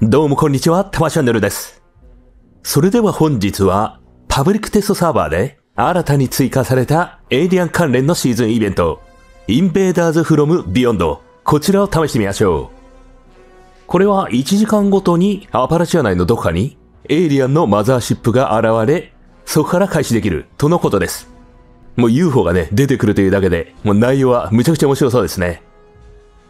どうもこんにちは、たまチャンネルです。それでは本日は、パブリックテストサーバーで新たに追加されたエイリアン関連のシーズンイベント、インベーダーズフロムビヨンド、こちらを試してみましょう。これは1時間ごとにアパラチア内のどこかにエイリアンのマザーシップが現れ、そこから開始できるとのことです。もう UFO がね、出てくるというだけで、もう内容はむちゃくちゃ面白そうですね。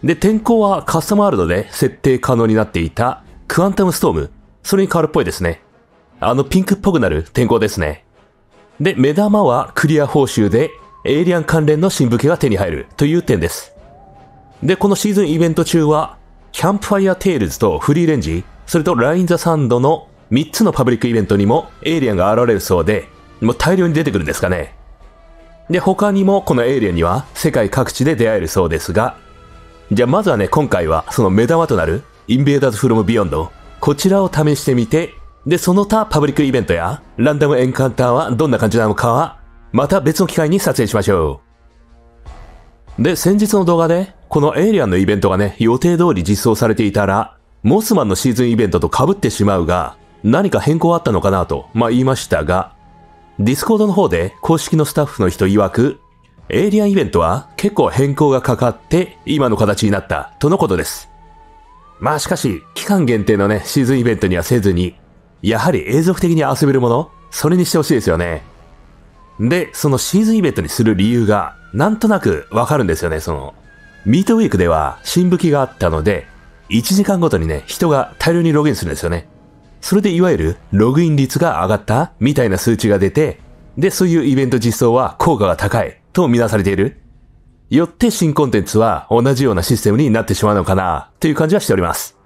で、天候はカスタムワールドで設定可能になっていた Quantum Storm。それに変わるっぽいですね。あのピンクっぽくなる天候ですね。で、目玉はクリア報酬でエイリアン関連の新武器が手に入るという点です。で、このシーズンイベント中は、 Campfire Tales と Free Range、それと Line in the Sand の3つのパブリックイベントにもエイリアンが現れるそうで、もう大量に出てくるんですかね。で、他にもこのエイリアンには世界各地で出会えるそうですが、じゃあまずはね、今回はその目玉となるインベーダーズフロムビヨンド、こちらを試してみて、で、その他パブリックイベントやランダムエンカウンターはどんな感じなのかは、また別の機会に撮影しましょう。で、先日の動画で、このエイリアンのイベントがね、予定通り実装されていたら、モスマンのシーズンイベントと被ってしまうが、何か変更あったのかなと、まあ言いましたが、ディスコードの方で公式のスタッフの人曰く、エイリアンイベントは結構変更がかかって今の形になったとのことです。まあしかし、期間限定のね、シーズンイベントにはせずに、やはり永続的に遊べるもの、それにしてほしいですよね。で、そのシーズンイベントにする理由が、なんとなくわかるんですよね、その。 Meat Week では新武器があったので、1時間ごとにね、人が大量にログインするんですよね。それでいわゆるログイン率が上がったみたいな数値が出て、で、そういうイベント実装は効果が高いとみなされている。よって新コンテンツは同じようなシステムになってしまうのかなという感じはしております。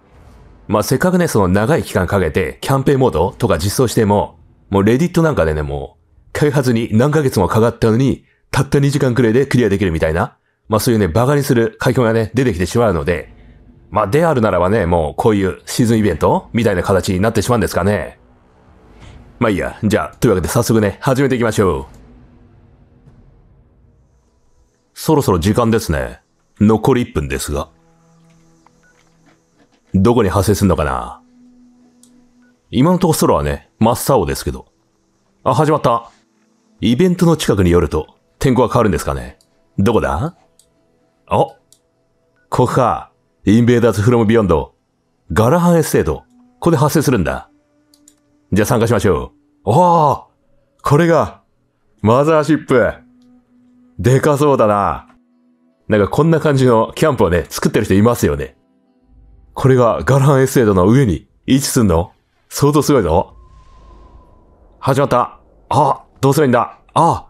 まあ、せっかくね、その長い期間かけてキャンペーンモードとか実装しても、もうレディットなんかでね、もう開発に何ヶ月もかかったのに、たった2時間くらいでクリアできるみたいな、まあそういうね、バカにする書き込みがね、出てきてしまうので、まあであるならばね、もうこういうシーズンイベントみたいな形になってしまうんですかね。まあいいや。じゃあ、というわけで早速ね、始めていきましょう。そろそろ時間ですね。残り1分ですが。どこに発生するのかな？今のところ空はね、真っ青ですけど。あ、始まった。イベントの近くによると、天候が変わるんですかね？どこだ？あここか。 Invaders from Beyond。ガラハンエステート。ここで発生するんだ。じゃあ参加しましょう。おおこれが、 mothership。でかそうだな。なんかこんな感じのキャンプをね、作ってる人いますよね。これがガラハンエステートの上に位置すんの？相当すごいぞ。始まった。あ、どうすればいいんだ？あ、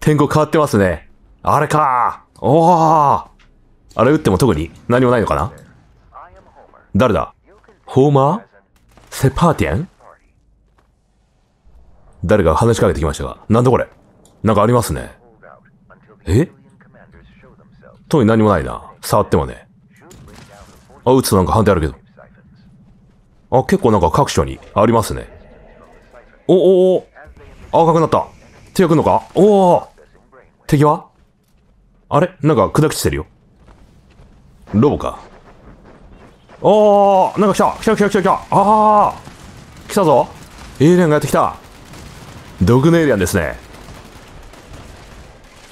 天候変わってますね。あれか。おおあれ打っても特に何もないのかな？誰だ？ホーマー？セパーティアン？誰が話しかけてきましたが。なんだこれ？なんかありますね。え？特に何もないな。触ってもね。あ、打つとなんか判定あるけど。あ、結構なんか各所にありますね。お、お、お、赤くなった。手が来るのか？おお敵は？あれ？なんか砕きしてるよ。ロボか。おーなんか来た来た来た来た来たああ来たぞエイリアンがやってきた毒のエイリアンですね。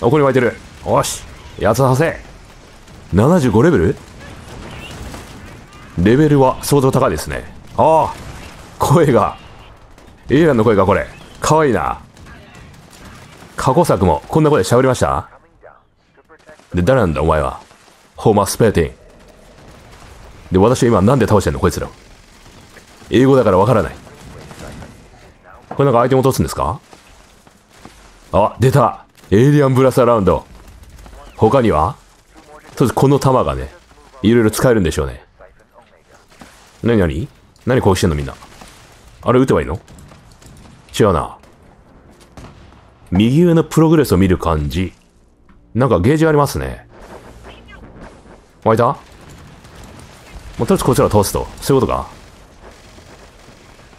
ここに湧いてる。よし。やつさせ。75レベル？レベルは相当高いですね。ああ声が。エイリアンの声がこれ。かわいいな。過去作もこんな声で喋りました？で、誰なんだお前は？ホーマー・スペーティン。で、私は今なんで倒してんの？こいつら。英語だからわからない。これなんかアイテム落とすんですか？あ、出たエイリアンブラスアラウンド。他には？とりあえずこの弾がね、いろいろ使えるんでしょうね。なになに何こうしてんのみんな？あれ撃てばいいの？違うな。右上のプログレスを見る感じ。なんかゲージありますね。湧いた？もうとりあえずこちらを通すと。そういうことか？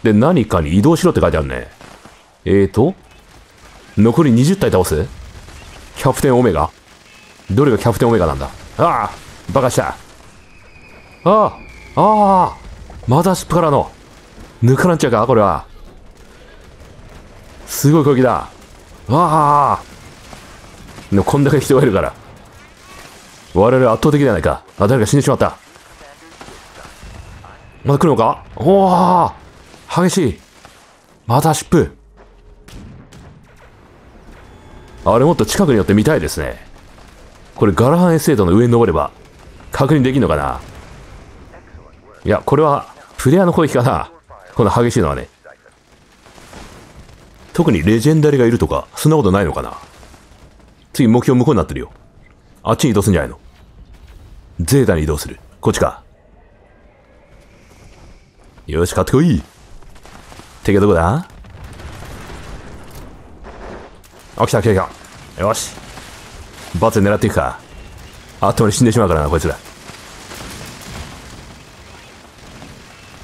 で、何かに移動しろって書いてあるね。えーと、残り20体倒す？キャプテンオメガ？どれがキャプテンオメガなんだ？ああバカしたああああまたしっぱからの。抜かなっちゃうかこれは。すごい攻撃だ。わあでもこんだけ人がいるから。我々圧倒的じゃないか。あ、誰か死んでしまった。まだ来るのか？おお激しい。また湿布。あれもっと近くに寄って見たいですね。これガラハンエステートの上に登れば確認できるのかないや、これはプレイヤーの攻撃かなこの激しいのはね。特にレジェンダリがいるとか、そんなことないのかな次目標向こうになってるよ。あっちに移動するんじゃないのゼータに移動する。こっちか。よし、買ってこい。敵はどこだ？あ、来た来た来た。よし。バツ狙っていくか。あっという間に死んでしまうからな、こいつら。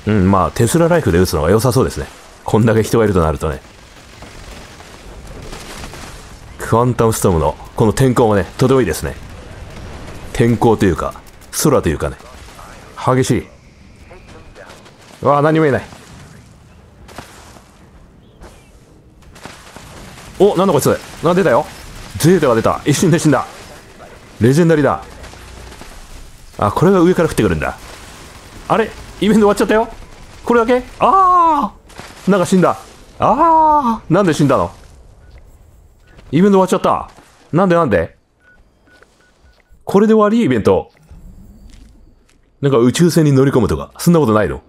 うん、まあ、テスラライフで撃つのが良さそうですね。こんだけ人がいるとなるとね。クワンタムストームのこの天候もね、とてもいいですね。天候というか、空というかね。激しい。わあ、何もいない。お、なんだこいつ。なん出たよ。ゼータが出た。一瞬で死んだ。レジェンダリーだ。あ、これが上から降ってくるんだ。あれ？イベント終わっちゃったよ。これだけ？ああなんか死んだ。ああなんで死んだの？イベント終わっちゃった。なんでなんで？これで終わり？イベント。なんか宇宙船に乗り込むとか、そんなことないの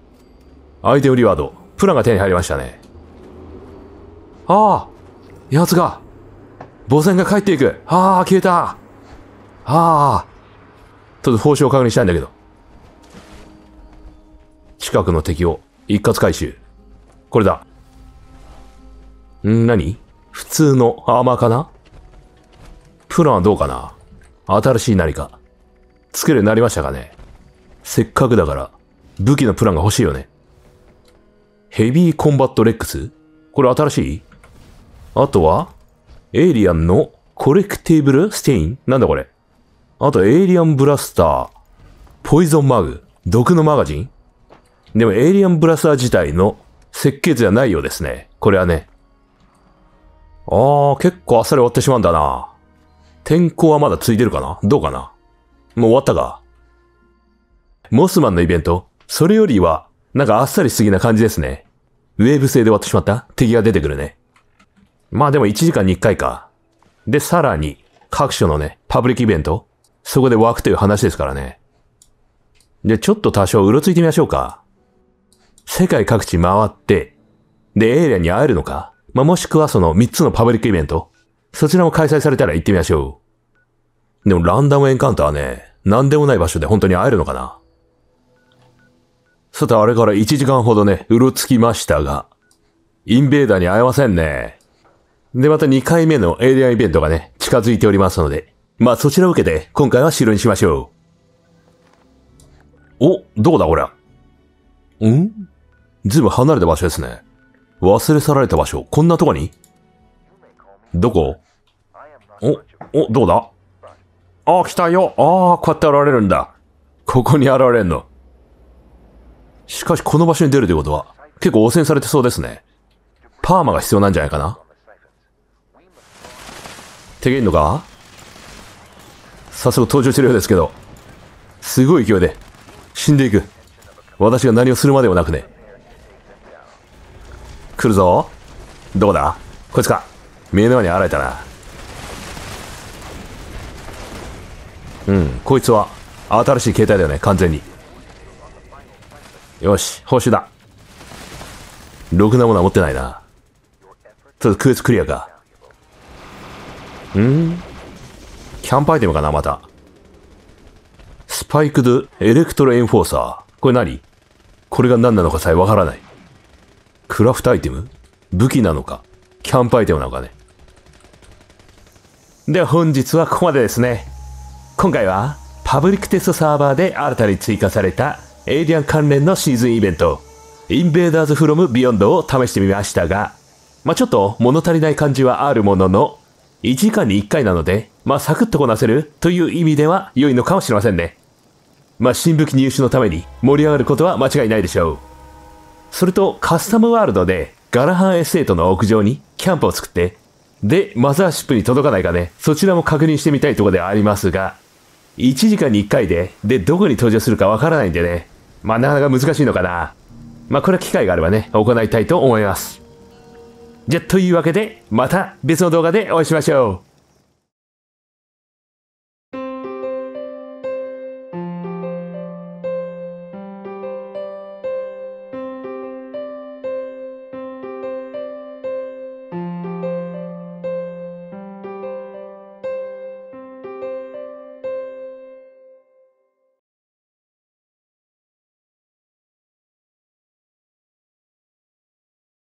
アイテムリワード、プランが手に入りましたね。ああ奴が、母船が帰っていく。ああ、消えた。ああ。ちょっと報酬を確認したいんだけど。近くの敵を一括回収。これだ。ん何？普通のアーマーかな？プランはどうかな？新しい何か。作るようになりましたかね？せっかくだから、武器のプランが欲しいよね。 Heavy Combat Legs？これ新しい？あとは、エイリアンの Collectible Stein？なんだこれ？あと、エイリアンブラスター、ポイゾンマグ、毒のマガジン？でも、エイリアンブラスター自体の設計図じゃないようですね。これはね。あー、結構あっさり終わってしまうんだな。天候はまだついてるかな？どうかな？もう終わったか？モスマンのイベント？それよりは、なんかあっさりすぎな感じですね。ウェーブ制で終わってしまった？敵が出てくるね。まあでも1時間に1回か。で、さらに、各所のね、パブリックイベント、そこで湧くという話ですからね。で、ちょっと多少うろついてみましょうか。世界各地回って、で、エイリアンに会えるのかまあ、もしくはその3つのパブリックイベント、そちらも開催されたら行ってみましょう。でもランダムエンカウントはね、何でもない場所で本当に会えるのかなさて、あれから1時間ほどね、うろつきましたが、インベーダーに会えませんね。で、また2回目のエイリアイベントがね、近づいておりますので、まあそちらを受けて、今回は城にしましょう。お、どこだこれん？ずいぶん離れた場所ですね。忘れ去られた場所、こんなとこに？どこ？お、お、どうだ？あ、来たよ。ああ、こうやって現れるんだ。ここに現れんの。しかし、この場所に出るということは、結構汚染されてそうですね。パーマが必要なんじゃないかな手げんのか早速登場してるようですけど、すごい勢いで死んでいく。私が何をするまでもなくね。来るぞ。どこだこいつか。目の前に現れたな。うん、こいつは新しい形態だよね、完全に。よし、報酬だ。ろくなものは持ってないな。ちょっとクエスクリアか。んキャンプアイテムかなまた。 Spiked Electro Enforcer。これ何？これが何なのかさえわからない。クラフトアイテム？武器なのか？キャンプアイテムなのかねでは本日はここまでですね。今回はパブリックテストサーバーで新たに追加されたエイリアン関連のシーズンイベント、 Invaders from Beyond を試してみましたが、まあ、ちょっと物足りない感じはあるものの、1時間に1回なので、まあ、サクッとこなせるという意味では良いのかもしれませんね。まあ、新武器入手のために盛り上がることは間違いないでしょう。それと、カスタムワールドで、ガラハンエステートの屋上にキャンプを作って、で、マザーシップに届かないかね、そちらも確認してみたいところではありますが、1時間に1回で、で、どこに登場するかわからないんでね、まあなかなか難しいのかな。まあこれは機会があればね、行いたいと思います。じゃ、というわけで、また別の動画でお会いしましょう。